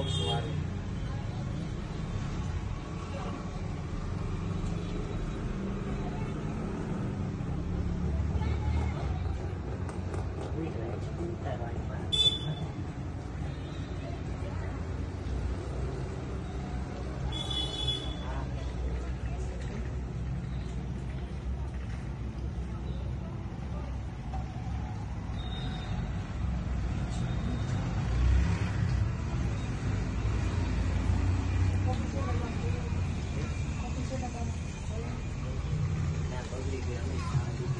Volkswagen. Thank you.